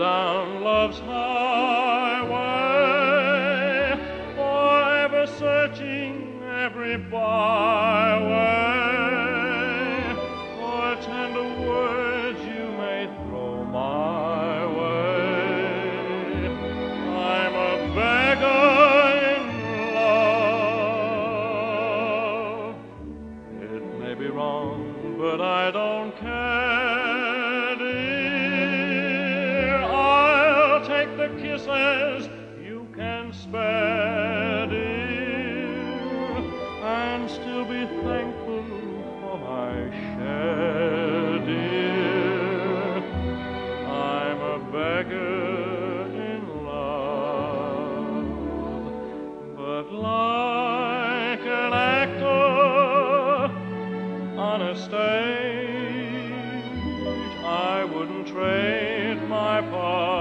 on love's highway, forever searching every byway for tender words you may throw my way. I'm a beggar in love. It may be wrong, but I don't care, kisses you can spare, dear, and still be thankful for my share, dear. I'm a beggar in love, but like an actor on a stage, I wouldn't trade my part.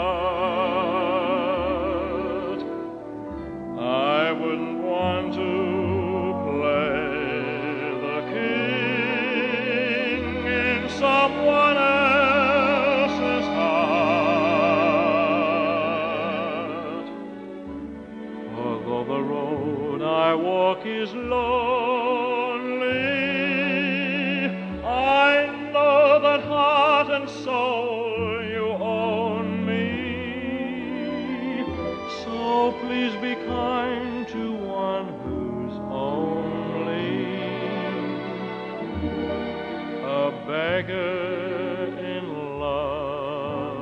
Please be kind to one beggar in love.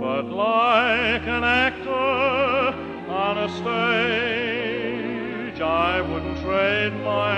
But like an actor on a stage, I wouldn't trade my